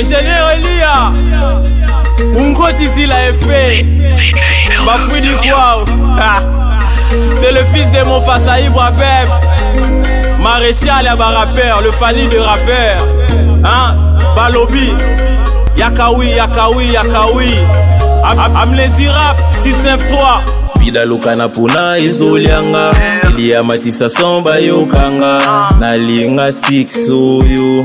ingenier eliya ungotisila efe bafui du kwao c'est le fils de mon fasaïb rapper maréchal ya barappeur le fali de rappeur hein balobi yakawi yakawi yakawi Am amnesi rap 693 vidalukana mpona ezolianga eliya matisa somba yokanga nalinga fix oyo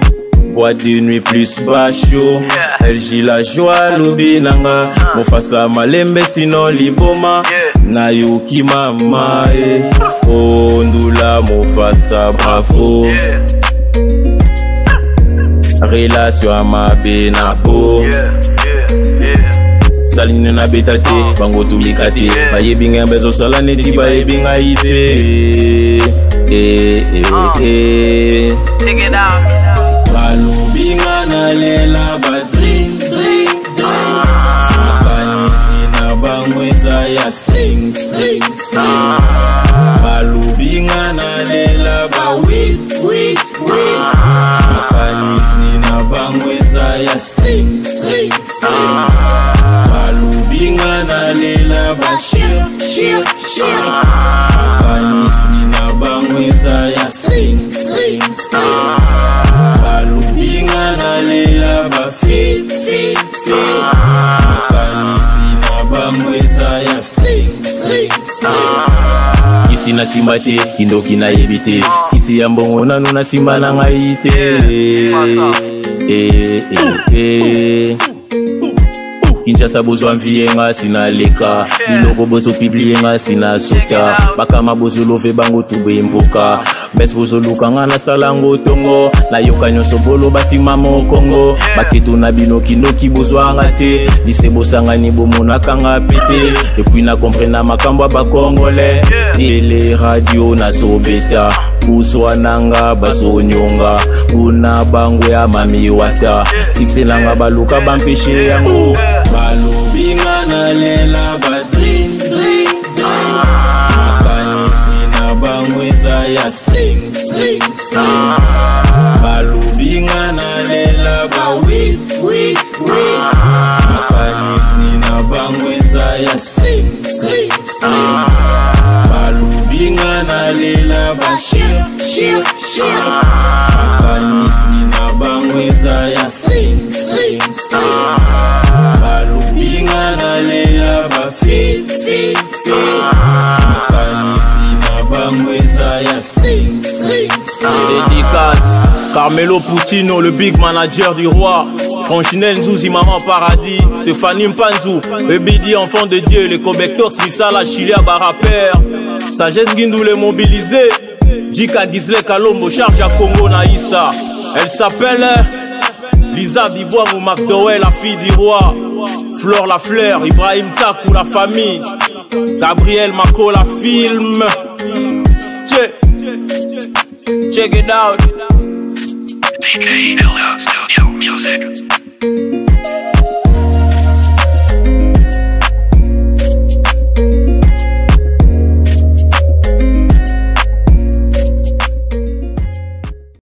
boîte de nuit plus basho lg la joie alobi nanga uh. mofasa malembe sino liboma nayoki mama e eh. ondula oh, mofasa bravo relation ya mabe na po salino nabeta te uh. bango tolika te bayebi ngai bazosala neti bayebi ngai te Kalubingan na lelabad Bling, bling, bling Makanisi na bangweza ya String, string, string Kalubingan na ba Wit, wit, wit Makanisi na bangweza ya String, string, string Kalubingan na ba Shir, shir, shir nalela bafikanisi na bango eza ya kisi nasimba te kindoki nayebi te kisi ya mbongo nanu nasimba na ngai te eh, eh, eh, kinshasa bozwa mvie nga sinaleka biloko bozopiblie nga sinasota bakama bozolove bango tubemboka bes bozoluka nga nasala ngo tongo nayoka nyonso boloba nsima mokongo baketo na bino kinoki bozwa nga te lise bosangani bomonaka nga pete epui nakomprena makambo ya bakongole tele radio nazobeta kuswa nanga bazonyonga kuna bango ya mamiwata sikse nanga baluka bampeshe yango Balubingana lela ba nga nalela badring makanisi na bangweza ya string string string Balubingana lela ba bawit wit wit makanisi na bangweza ya string string string Balubingana lela ba bashir shir shir makanisi na bangweza ya string string string Ah. Dédicace Carmelo Poutino, le big manager du roi Franchinel Nzouzi, Maman Paradis Stéphanie Mpanzou dit enfant de Dieu le Les la La à Barapère Sagesse Guindou, les mobilisés Jika Gizle Kalombo, charge à Congo Naïssa Elle s'appelle Lisa Bibois ou McDowell, la fille du roi Flore la fleur, Ibrahim Zakou, la famille Gabriel Mako, la film Check it out. DK Ella Studio Music.